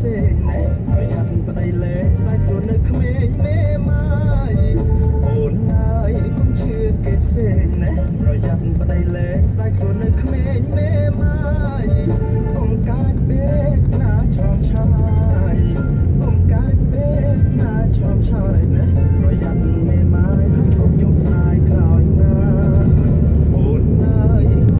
Listen